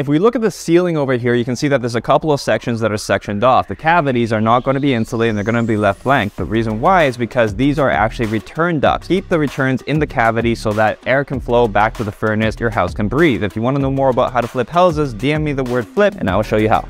If we look at the ceiling over here, you can see that there's a couple of sections that are sectioned off. The cavities are not going to be insulated and they're going to be left blank. The reason why is because these are actually return ducts. Keep the returns in the cavity so that air can flow back to the furnace, your house can breathe. If you want to know more about how to flip houses, DM me the word flip and I will show you how.